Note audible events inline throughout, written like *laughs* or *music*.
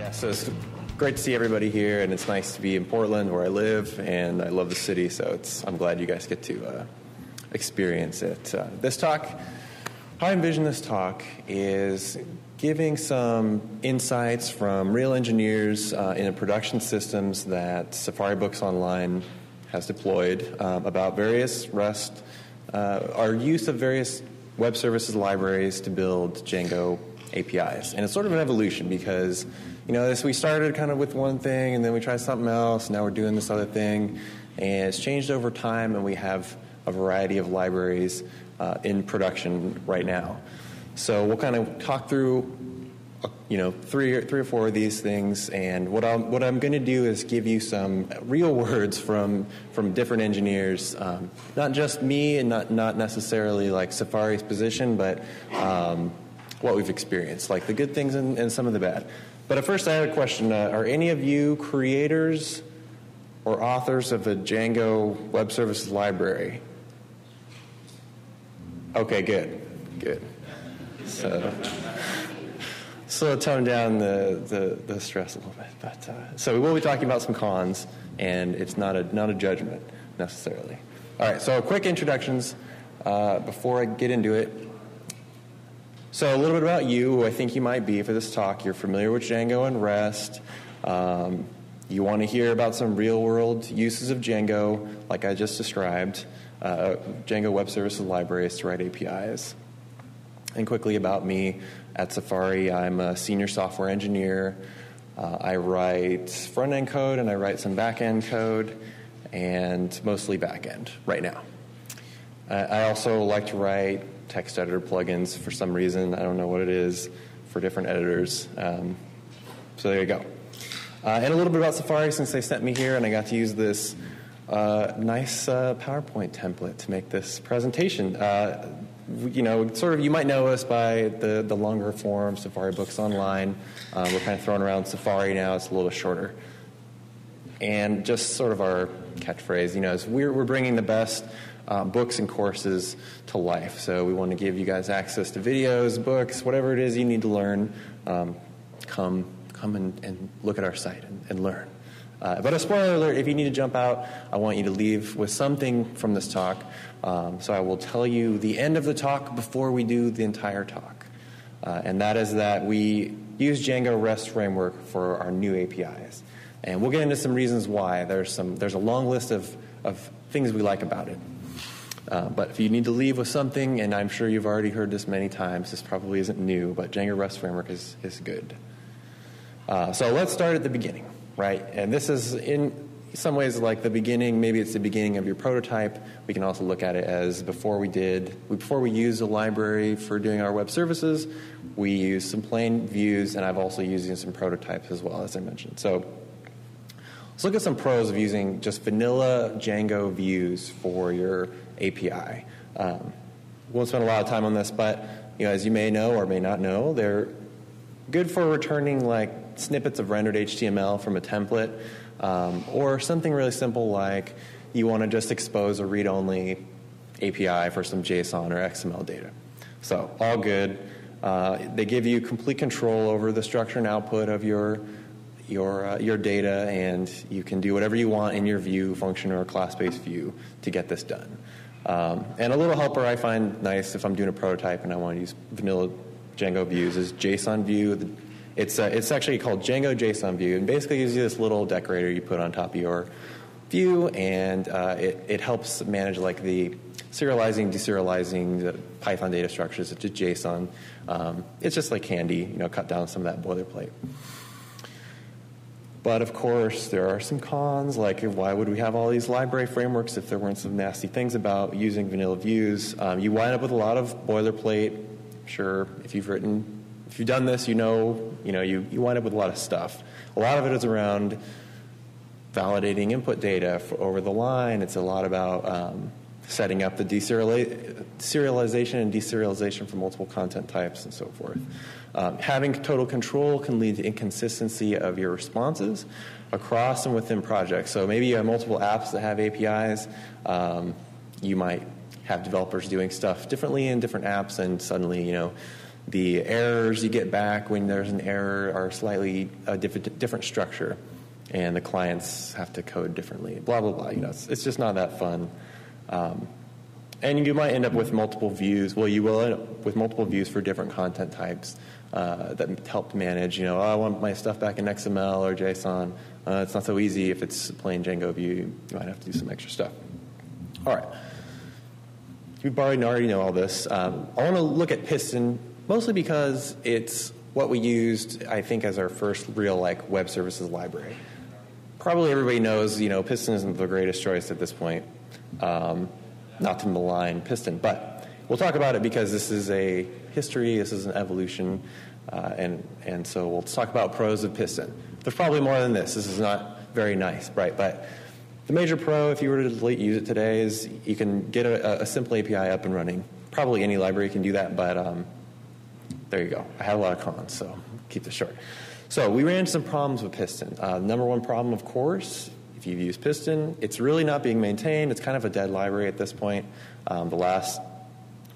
Yeah, so it's great to see everybody here, and it's nice to be in Portland where I live, and I love the city, so it's, I'm glad you guys get to uh, experience it. Uh, this talk, how I envision this talk is giving some insights from real engineers uh, in a production systems that Safari Books Online has deployed um, about various REST, uh, our use of various web services libraries to build Django APIs. And it's sort of an evolution because, you know, this, we started kind of with one thing and then we tried something else, now we're doing this other thing. And it's changed over time, and we have a variety of libraries uh, in production right now. So we'll kind of talk through, uh, you know, three, or, three or four of these things, and what I'm, what I'm going to do is give you some real *laughs* words from, from different engineers, um, not just me and not, not necessarily like Safari's position, but um, what we've experienced, like the good things and, and some of the bad. But at first, I had a question: uh, Are any of you creators or authors of the Django Web Services library? Okay, good, good. So, so tone down the, the, the, stress a little bit. But uh, so we will be talking about some cons, and it's not a not a judgment necessarily. All right. So quick introductions uh, before I get into it. So, a little bit about you, who I think you might be for this talk. You're familiar with Django and REST. Um, you want to hear about some real world uses of Django, like I just described, uh, Django Web Services libraries to write APIs. And quickly about me at Safari, I'm a senior software engineer. Uh, I write front end code and I write some back end code, and mostly back end right now. Uh, I also like to write text editor plugins for some reason. I don't know what it is for different editors. Um, so there you go. Uh, and a little bit about Safari since they sent me here, and I got to use this uh, nice uh, PowerPoint template to make this presentation. Uh, you know, sort of, you might know us by the, the longer form Safari Books Online. Uh, we're kind of throwing around Safari now, it's a little shorter. And just sort of our catchphrase, you know, is we're, we're bringing the best uh, books and courses to life. So we want to give you guys access to videos, books, whatever it is you need to learn. Um, come, come and, and, look at our site and, and learn. Uh, but a spoiler alert: if you need to jump out, I want you to leave with something from this talk. Um, so I will tell you the end of the talk before we do the entire talk, uh, and that is that we use Django REST framework for our new APIs, and we'll get into some reasons why. There's some there's a long list of of things we like about it. Uh, but if you need to leave with something, and I'm sure you've already heard this many times, this probably isn't new, but Django REST framework is, is good. Uh, so let's start at the beginning, right? And this is in some ways like the beginning, maybe it's the beginning of your prototype. We can also look at it as before we did, before we used a library for doing our web services, we used some plain views, and I've also used some prototypes as well, as I mentioned. So let's look at some pros of using just vanilla Django views for your API. Um, won't spend a lot of time on this, but you know, as you may know or may not know, they're good for returning like snippets of rendered HTML from a template, um, or something really simple like you want to just expose a read-only API for some JSON or XML data. So all good. Uh, they give you complete control over the structure and output of your your uh, your data, and you can do whatever you want in your view function or class-based view to get this done. Um, and a little helper I find nice if I'm doing a prototype and I want to use vanilla Django views is JSON view. It's, uh, it's actually called Django JSON view, and basically gives you this little decorator you put on top of your view, and uh, it, it helps manage like the serializing, deserializing the Python data structures into JSON. Um, it's just like handy, you know, cut down some of that boilerplate. But of course, there are some cons, like why would we have all these library frameworks if there weren't some nasty things about using vanilla views? Um, you wind up with a lot of boilerplate. Sure, if you've written, if you've done this, you know, you know, you, you wind up with a lot of stuff. A lot of it is around validating input data over the line. It's a lot about um, setting up the deserialization and deserialization for multiple content types and so forth. Um, having total control can lead to inconsistency of your responses across and within projects. So maybe you have multiple apps that have APIs. Um, you might have developers doing stuff differently in different apps, and suddenly, you know, The errors you get back when there's an error are slightly a different, different structure, and the clients have to code differently. Blah blah blah. You know, it's, it's just not that fun. Um, and you might end up with multiple views. Well, you will end up with multiple views for different content types uh, that help manage. You know, oh, I want my stuff back in XML or JSON. Uh, it's not so easy if it's plain Django view. You might have to do some extra stuff. All right. You already already know all this. Um, I want to look at Piston mostly because it's what we used, I think, as our first real like web services library. Probably everybody knows, you know, Piston isn't the greatest choice at this point. Um, not to malign Piston, but we'll talk about it because this is a history, this is an evolution, uh, and and so we'll talk about pros of Piston. There's probably more than this. This is not very nice, right? But the major pro, if you were to use it today, is you can get a, a simple API up and running. Probably any library can do that, but um, there you go. I had a lot of cons, so keep this short. So we ran into some problems with Piston. Uh, number one problem, of course, if you've used Piston, it's really not being maintained. It's kind of a dead library at this point. Um, the last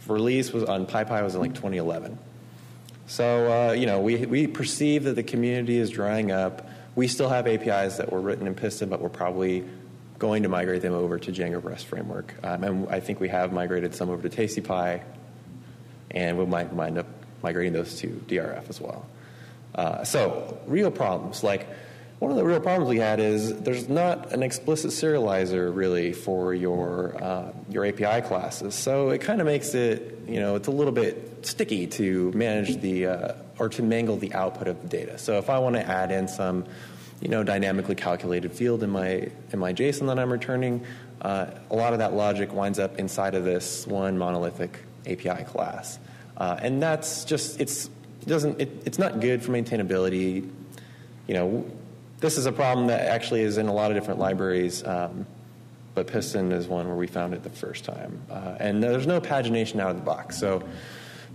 release was on PyPI was in like 2011. So uh, you know we we perceive that the community is drying up. We still have APIs that were written in Piston, but we're probably going to migrate them over to Django REST framework. Um, and I think we have migrated some over to TastyPie, and we might wind up migrating those to DRF as well. Uh, so, real problems. Like, one of the real problems we had is there's not an explicit serializer really for your uh, your API classes. So it kind of makes it, you know, it's a little bit sticky to manage the uh, or to mangle the output of the data. So if I want to add in some you know, dynamically calculated field in my in my JSON that I'm returning. Uh, a lot of that logic winds up inside of this one monolithic API class, uh, and that's just it's doesn't it, it's not good for maintainability. You know, this is a problem that actually is in a lot of different libraries. Um, but Piston is one where we found it the first time. Uh, and there's no pagination out of the box. So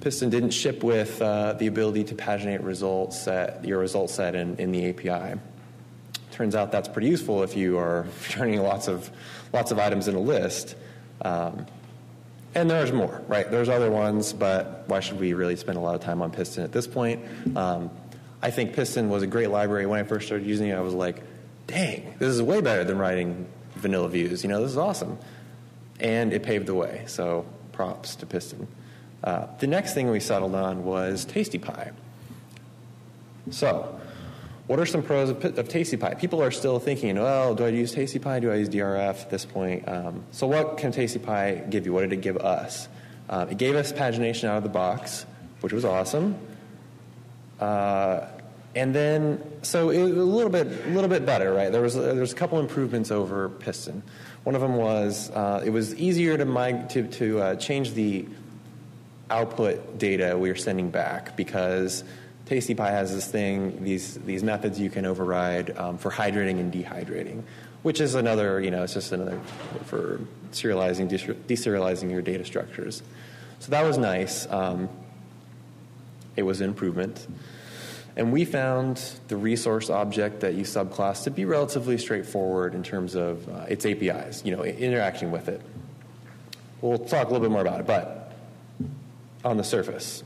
Piston didn't ship with uh, the ability to paginate results set, your result set in, in the API. Turns out that's pretty useful if you are *laughs* turning lots of lots of items in a list. Um, and there's more, right? There's other ones, but why should we really spend a lot of time on Piston at this point? Um, I think Piston was a great library. When I first started using it, I was like, dang, this is way better than writing vanilla views. You know, this is awesome. And it paved the way, so props to Piston. Uh, the next thing we settled on was TastyPie. So, what are some pros of, of TastyPie? People are still thinking, well, do I use TastyPie? Do I use DRF at this point? Um, so what can TastyPie give you? What did it give us? Uh, it gave us pagination out of the box, which was awesome. Uh, and then, so it a little bit, a little bit better, right? There was there was a couple improvements over Piston. One of them was uh, it was easier to mig- to to uh, change the output data we were sending back because TastyPie has this thing, these these methods you can override um, for hydrating and dehydrating, which is another, you know, it's just another for serializing, deserializing your data structures. So that was nice. Um, it was an improvement. And we found the resource object that you subclass to be relatively straightforward in terms of uh, its APIs, you know, interacting with it. We'll talk a little bit more about it, but on the surface,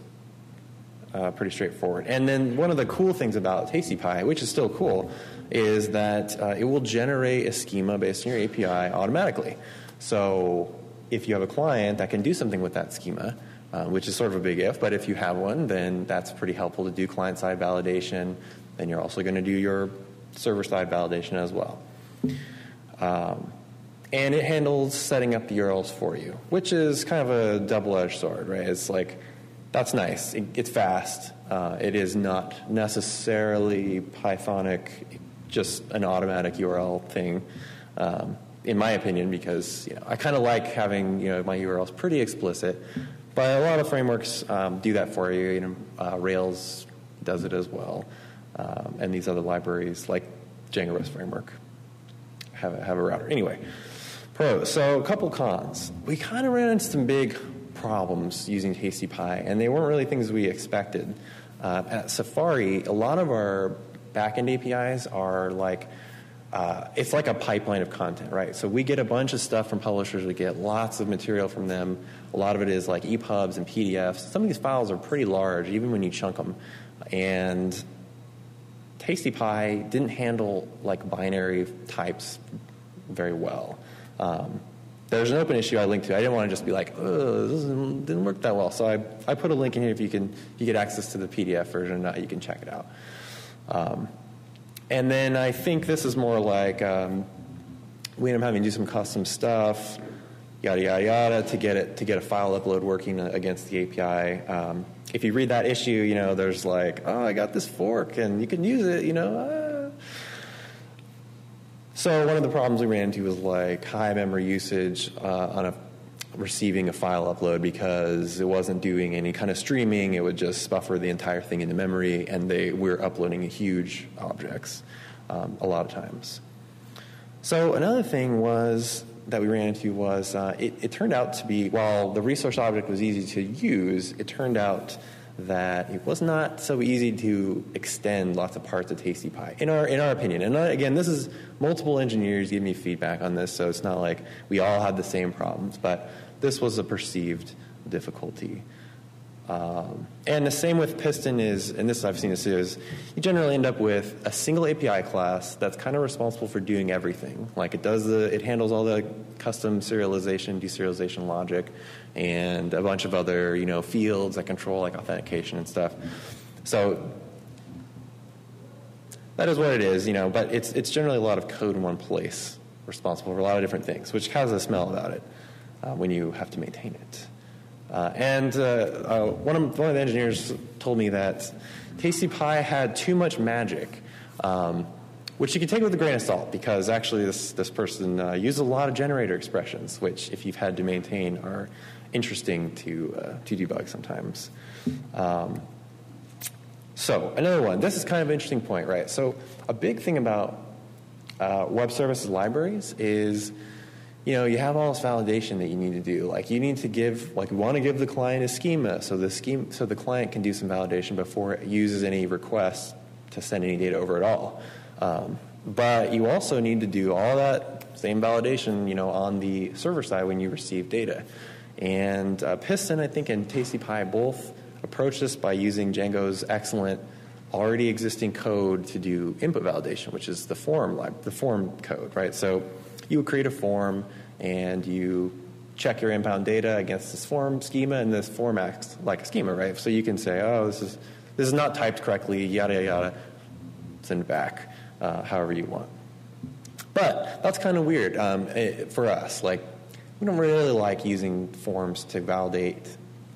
uh, pretty straightforward. And then one of the cool things about TastyPie, which is still cool, is that uh, it will generate a schema based on your API automatically. So if you have a client that can do something with that schema, uh, which is sort of a big if, but if you have one, then that's pretty helpful to do client side validation. Then you're also going to do your server side validation as well. Um, and it handles setting up the URLs for you, which is kind of a double edged sword, right? It's like that's nice. It, it's fast. Uh, it is not necessarily Pythonic, just an automatic URL thing, um, in my opinion, because you know, I kind of like having you know my URLs pretty explicit. But a lot of frameworks um, do that for you. You know, uh, Rails does it as well, um, and these other libraries like Django REST framework have a, have a router. Anyway, pros. So a couple cons. We kind of ran into some big problems using TastyPie, and they weren't really things we expected. Uh, at Safari, a lot of our backend APIs are like uh, it's like a pipeline of content, right? So we get a bunch of stuff from publishers. We get lots of material from them. A lot of it is like EPUBs and PDFs. Some of these files are pretty large, even when you chunk them. And TastyPie didn't handle like binary types very well. Um, there's an open issue I linked to. I didn't want to just be like, this didn't work that well. So I, I put a link in here if you can if you get access to the PDF version, uh, you can check it out. Um, and then I think this is more like um, we end up having to do some custom stuff, yada yada yada, to get it to get a file upload working against the API. Um, if you read that issue, you know there's like, oh, I got this fork and you can use it, you know. Uh. So one of the problems we ran into was like high memory usage uh, on a receiving a file upload because it wasn't doing any kind of streaming. It would just buffer the entire thing into memory, and they were uploading huge objects um, a lot of times. So another thing was that we ran into was uh, it, it, turned out to be while the resource object was easy to use, it turned out that it was not so easy to extend lots of parts of TastyPie, in our in our opinion. And uh, again, this is multiple engineers give me feedback on this, so it's not like we all had the same problems, but this was a perceived difficulty. Um, and the same with Piston is, and this I've seen this is, you generally end up with a single API class that's kind of responsible for doing everything. Like it does the, it handles all the custom serialization, deserialization logic, and a bunch of other you know fields that control like authentication and stuff. So that is what it is, you know. But it's it's generally a lot of code in one place, responsible for a lot of different things, which has a smell about it when you have to maintain it. Uh, and uh, uh, one, of, one of the engineers told me that Tasty Pie had too much magic, um, which you can take with a grain of salt because actually this, this person uh, used a lot of generator expressions, which, if you've had to maintain, are interesting to, uh, to debug sometimes. Um, so, another one. This is kind of an interesting point, right? So, a big thing about uh, web services libraries is you know, you have all this validation that you need to do. Like you need to give, like want to give the client a schema, so the schema, so the client can do some validation before it uses any requests to send any data over at all. Um, but you also need to do all that same validation, you know, on the server side when you receive data. And uh, Piston, I think, and TastyPie both approach this by using Django's excellent already existing code to do input validation, which is the form the form code, right? So you would create a form and you check your inbound data against this form schema, and this form acts like a schema, right? So you can say, oh, this is this is not typed correctly, yada yada, send it back, uh, however you want. But that's kind of weird um, it, for us. Like, we don't really like using forms to validate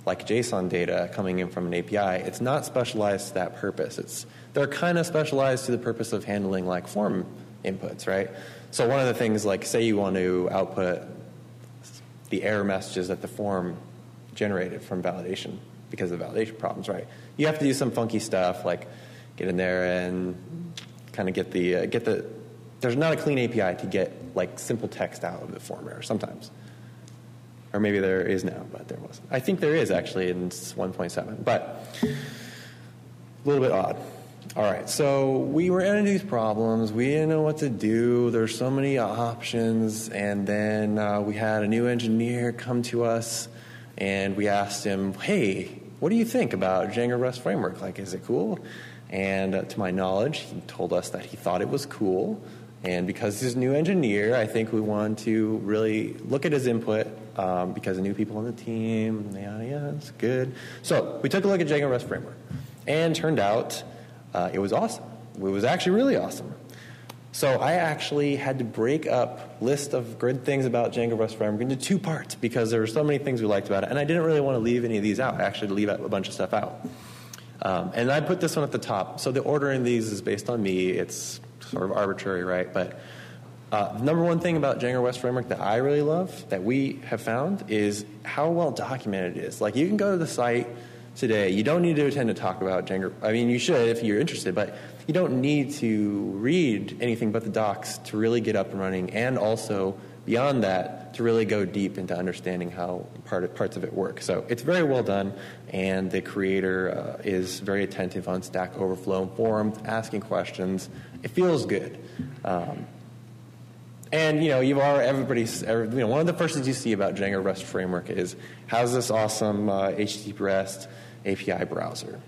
like JSON data coming in from an API. It's not specialized to that purpose. It's they're kind of specialized to the purpose of handling like form inputs, right? So one of the things, like say you want to output the error messages that the form generated from validation because of the validation problems, right? You have to do some funky stuff like get in there and kind of get the uh, get the. There's not a clean API to get like simple text out of the form error sometimes, or maybe there is now, but there wasn't. I think there is actually in 1.7, but a little bit odd. All right, so we were into these problems. We didn't know what to do. There's so many options, and then uh, we had a new engineer come to us, and we asked him, "Hey, what do you think about Django REST framework? Like, is it cool?" And uh, to my knowledge, he told us that he thought it was cool. And because he's a new engineer, I think we wanted to really look at his input um, because of new people on the team. Yeah, yeah, it's good. So we took a look at Django REST framework, and turned out uh, it was awesome. It was actually really awesome. So I actually had to break up list of good things about Django REST Framework into two parts because there were so many things we liked about it, and I didn't really want to leave any of these out. I actually to leave a bunch of stuff out. Um, and I put this one at the top. So the ordering these is based on me. It's sort of arbitrary, right? But uh, the number one thing about Django REST Framework that I really love, that we have found, is how well documented it is. Like you can go to the site today. You don't need to attend a talk about Django. I mean, you should if you're interested, but you don't need to read anything but the docs to really get up and running, and also beyond that to really go deep into understanding how part of, parts of it work. So it's very well done, and the creator uh, is very attentive on Stack Overflow and forums, asking questions. It feels good. Um, and you know, you are everybody's. Every, you know, one of the first things you see about Django REST framework is how's this awesome uh, HTTP REST API browser.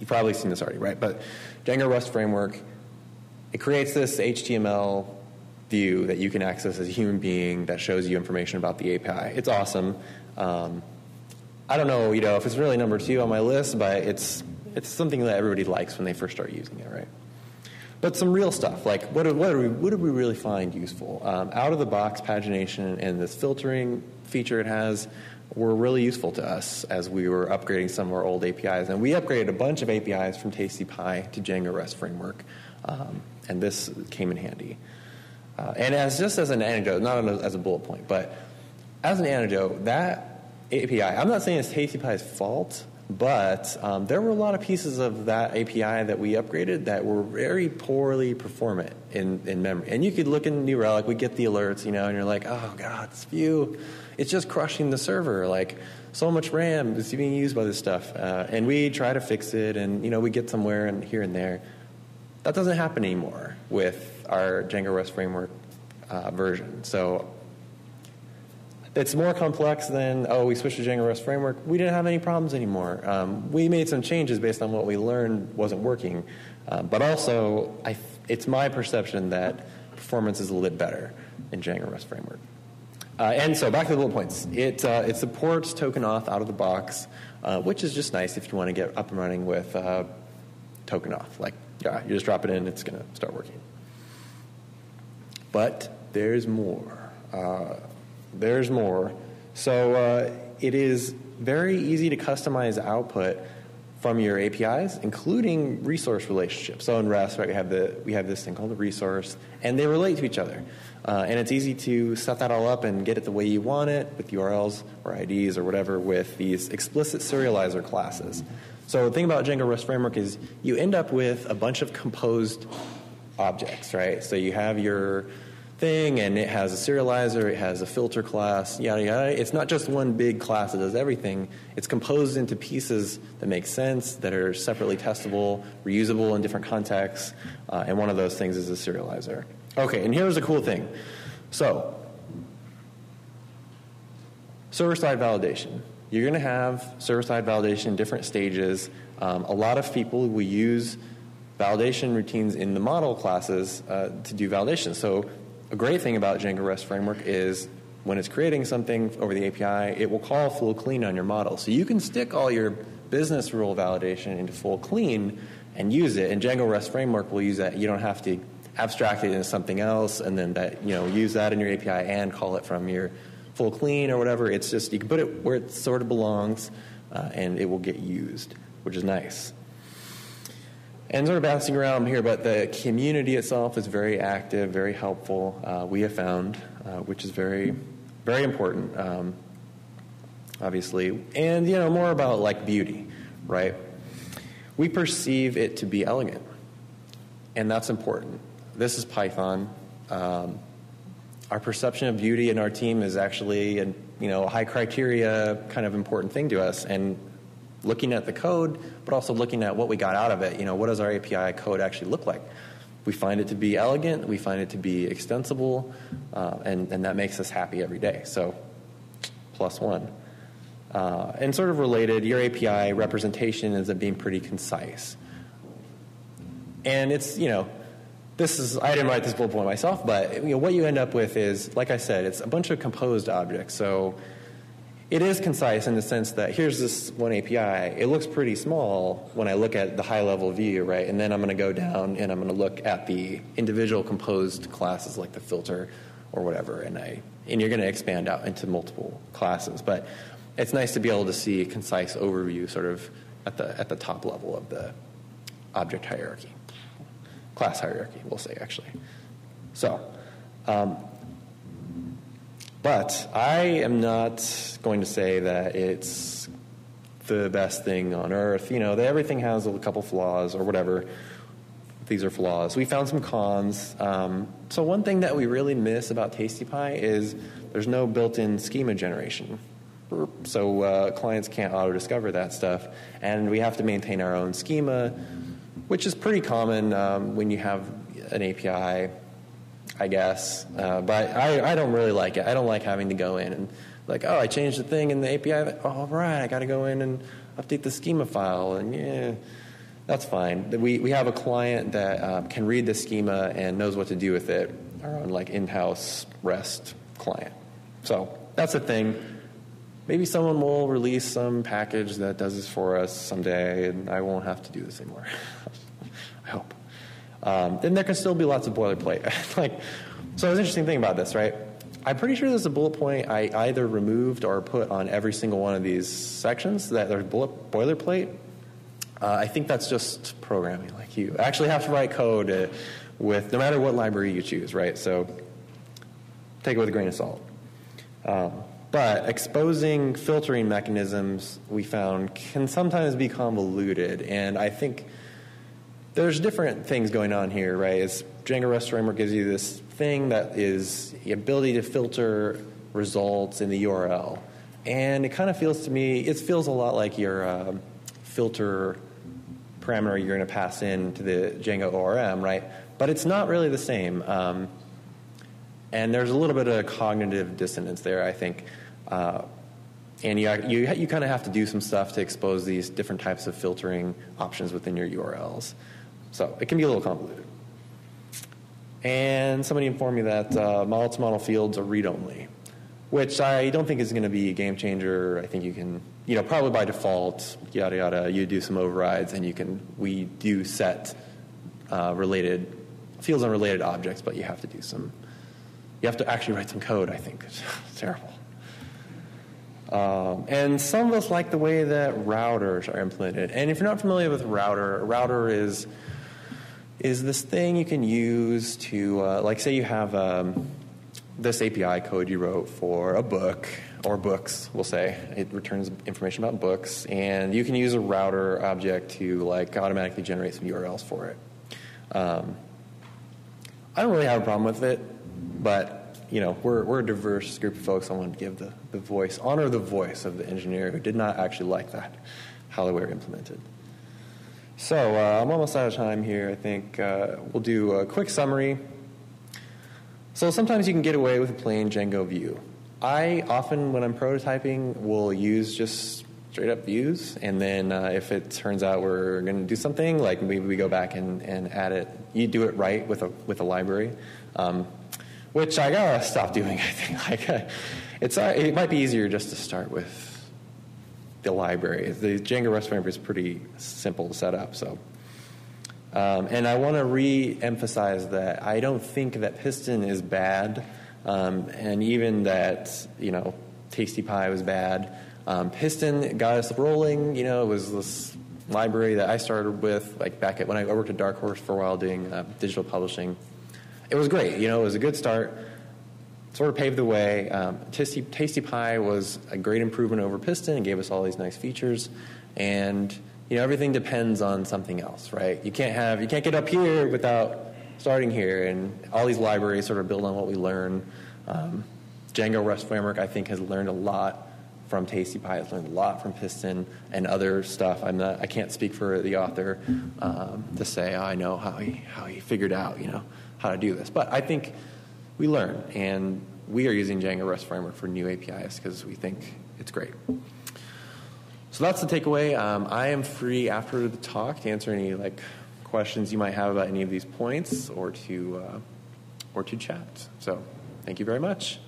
You've probably seen this already, right? But Django REST framework it creates this HTML view that you can access as a human being that shows you information about the API. It's awesome. Um, I don't know, you know, if it's really number two on my list, but it's it's something that everybody likes when they first start using it, right? But some real stuff, like what, do, what, we, what do we really find useful? Um, out of the box pagination and this filtering feature it has were really useful to us as we were upgrading some of our old APIs. And we upgraded a bunch of APIs from Tasty Pie to Django REST framework, um, and this came in handy. Uh, and as just as an anecdote, not as a bullet point, but as an anecdote, that API, I'm not saying it's Tasty Pie's fault, but um, there were a lot of pieces of that API that we upgraded that were very poorly performant in, in memory. And you could look in New Relic, we get the alerts, you know, and you're like, oh God, this view, it's just crushing the server. Like, so much RAM is being used by this stuff. Uh, and we try to fix it, and, you know, we get somewhere and here and there. That doesn't happen anymore with our Django REST framework uh, version. So it's more complex than, oh, we switched to Django REST framework. We didn't have any problems anymore. Um, we made some changes based on what we learned wasn't working. Uh, but also, I, it's my perception that performance is a little bit better in Django REST framework. Uh, and so back to the bullet points. It, uh, it supports token auth out of the box, uh, which is just nice if you want to get up and running with uh, token auth. Like, yeah, you just drop it in, it's going to start working. But there's more. Uh, there's more. So uh, it is very easy to customize output from your APIs, including resource relationships. So in REST, right, we have the we have this thing called a resource, and they relate to each other. Uh, and it's easy to set that all up and get it the way you want it with URLs or IDs or whatever with these explicit serializer classes. So the thing about Django REST Framework is you end up with a bunch of composed objects, right? So you have your thing and it has a serializer, it has a filter class, yada yada. It's not just one big class that does everything. It's composed into pieces that make sense, that are separately testable, reusable in different contexts, uh, and one of those things is a serializer. Okay, and here's a cool thing. So, server side validation. You're going to have server side validation in different stages. Um, a lot of people will use validation routines in the model classes uh, to do validation. So a great thing about Django REST framework is when it's creating something over the API, it will call full clean on your model. So you can stick all your business rule validation into full clean and use it. And Django REST framework will use that. You don't have to abstract it into something else and then that you know use that in your API and call it from your full clean or whatever. It's just you can put it where it sort of belongs uh, and it will get used, which is nice and sort of bouncing around here, but the community itself is very active, very helpful. Uh, we have found, uh, which is very, very important, um, obviously, and you know more about like beauty, right? We perceive it to be elegant, and that's important. This is Python. Um, our perception of beauty in our team is actually, a, you know, high criteria kind of important thing to us, and looking at the code, but also looking at what we got out of it. You know, what does our API code actually look like? We find it to be elegant, we find it to be extensible, uh, and, and that makes us happy every day. So, plus one. Uh, and sort of related, your API representation ends up being pretty concise. And it's, you know, this is, I didn't write this bullet point myself, but you know, what you end up with is, like I said, it's a bunch of composed objects. So it is concise in the sense that here's this one API. It looks pretty small when I look at the high level view, right? And then I'm going to go down and I'm going to look at the individual composed classes like the filter or whatever, and I and you're going to expand out into multiple classes. But it's nice to be able to see a concise overview, sort of at the at the top level of the object hierarchy, class hierarchy, we'll say actually. So. Um, but I am not going to say that it's the best thing on earth. You know, everything has a couple flaws or whatever. These are flaws. We found some cons. Um, so one thing that we really miss about Tasty Pie is there's no built-in schema generation. So uh, clients can't auto-discover that stuff, and we have to maintain our own schema, which is pretty common um, when you have an API I guess. Uh, but I, I don't really like it. I don't like having to go in and like, oh, I changed the thing in the API. All right, I got to go in and update the schema file, and yeah, that's fine. We we have a client that uh, can read the schema and knows what to do with it. Our own like in-house REST client. So that's the thing. Maybe someone will release some package that does this for us someday, and I won't have to do this anymore. *laughs* I hope. Um, then there can still be lots of boilerplate. *laughs* like, so the interesting thing about this, right? I'm pretty sure there's a bullet point I either removed or put on every single one of these sections that there's bullet boilerplate. Uh, I think that's just programming. Like you actually have to write code uh, with no matter what library you choose, right? So take it with a grain of salt. Um, but exposing filtering mechanisms we found can sometimes be convoluted, and I think there's different things going on here, right? It's Django REST Framework gives you this thing that is the ability to filter results in the URL, and it kind of feels to me, it feels a lot like your uh, filter parameter you're going to pass in to the Django ORM, right? But it's not really the same. Um, and there's a little bit of cognitive dissonance there, I think. Uh, and you, you, you kind of have to do some stuff to expose these different types of filtering options within your URLs. So it can be a little convoluted. And somebody informed me that uh, model to model fields are read only, which I don't think is going to be a game changer. I think you can, you know, probably by default, yada yada, you do some overrides and you can, we do set uh, related fields on related objects, but you have to do some, you have to actually write some code, I think. *laughs* It's terrible. Um, and some of us like the way that routers are implemented. And if you're not familiar with router, router is is this thing you can use to, uh, like, say you have um, this API code you wrote for a book or books, we'll say. It returns information about books, and you can use a router object to like automatically generate some URLs for it. Um, I don't really have a problem with it, but you know, we're, we're a diverse group of folks. I want to give the, the voice, honor the voice of the engineer who did not actually like that, how they were implemented. So uh, I'm almost out of time here. I think uh, we'll do a quick summary. So sometimes you can get away with a plain Django view. I often, when I'm prototyping, will use just straight up views, and then uh, if it turns out we're going to do something, like maybe we go back and, and add it. You do it right with a with a library. Um, which I gotta stop *laughs* doing. I think like uh, it's uh, it might be easier just to start with the library. The Django REST framework is pretty simple to set up. So, um, and I want to re-emphasize that I don't think that Piston is bad, um, and even that you know Tasty Pie was bad. Um, Piston got us rolling. You know, it was this library that I started with, like back at when I worked at Dark Horse for a while doing uh, digital publishing it was great. You know, it was a good start. Sort of paved the way. Um, Tasty, Tasty Pie was a great improvement over Piston and gave us all these nice features. And you know, everything depends on something else, right? You can't have you can't get up here without starting here. And all these libraries sort of build on what we learn. Um, Django REST Framework, I think, has learned a lot from Tasty Pie. Has learned a lot from Piston and other stuff. I'm not. I can't speak for the author um, to say oh, I know how he how he figured out. You know how to do this. But I think we learn, and we are using Django REST Framework for new APIs because we think it's great. So that's the takeaway. Um, I am free after the talk to answer any like questions you might have about any of these points, or to uh, or to chat. So thank you very much.